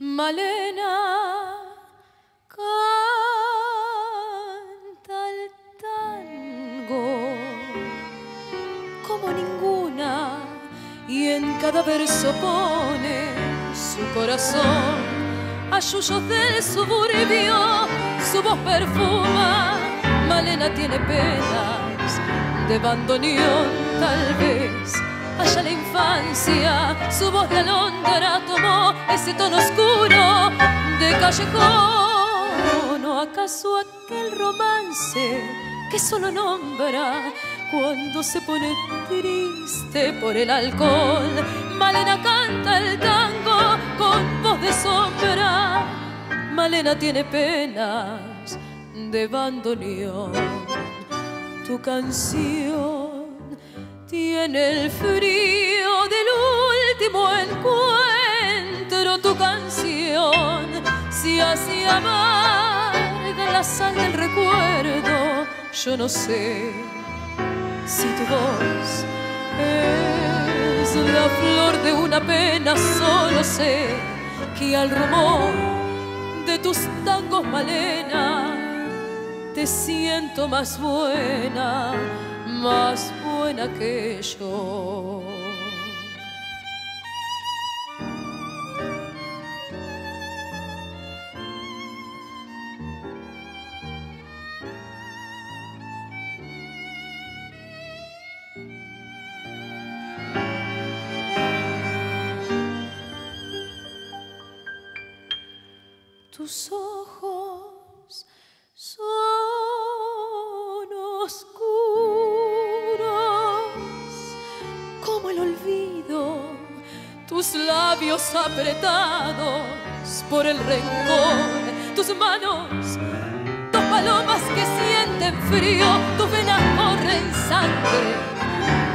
Malena canta el tango como ninguna y en cada verso pone su corazón a yuyos del suburbio, su voz perfuma. Malena tiene penas de bandoneón, tal vez allá la infancia, su voz de alondra tomó ese tono oscuro de callejón. ¿O acaso aquel romance que solo nombra cuando se pone triste por el alcohol? Malena canta el tango con voz de sombra. Malena tiene penas de bandoneón. Tu canción tiene el frío del último encuentro tu canción, si así amarga la sal del recuerdo, yo no sé si tu voz es la flor de una pena, solo sé que al rumor de tus tangos malena te siento más buena más buena que yo. Tus ojos son tus labios apretados por el rencor, tus manos, dos palomas que sienten frío, tus venas corren sangre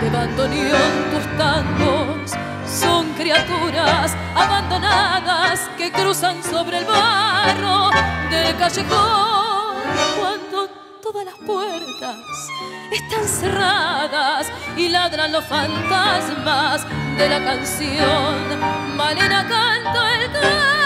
de bandoneón, tus tangos son criaturas abandonadas que cruzan sobre el barro del callejón todas las puertas están cerradas y ladran los fantasmas de la canción. Malena canta el canto